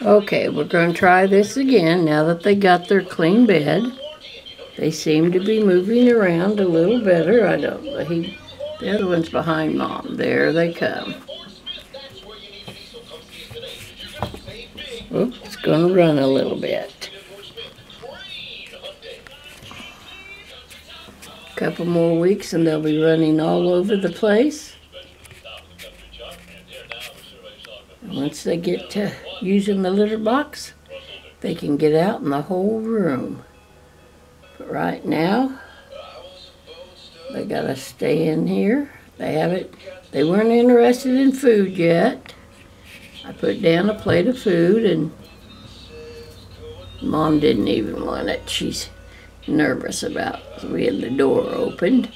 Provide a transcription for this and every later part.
Okay, we're going to try this again now that they got their clean bed. They seem to be moving around a little better. I don't he the other one's behind mom. There they come. Oops, it's going to run a little bit. A Couple more weeks and they'll be running all over the place. Once they get to using the litter box, they can get out in the whole room. But right now, they gotta stay in here. They haven't, they weren't interested in food yet. I put down a plate of food and mom didn't even want it. She's nervous about we had the door opened.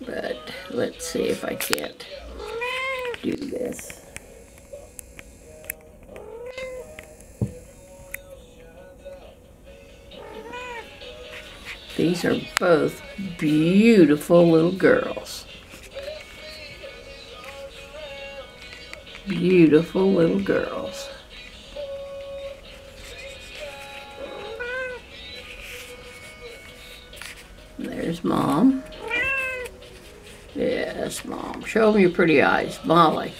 But let's see if I can't do this. These are both beautiful little girls. Beautiful little girls. There's mom. Yes, mom. Show them your pretty eyes. Molly.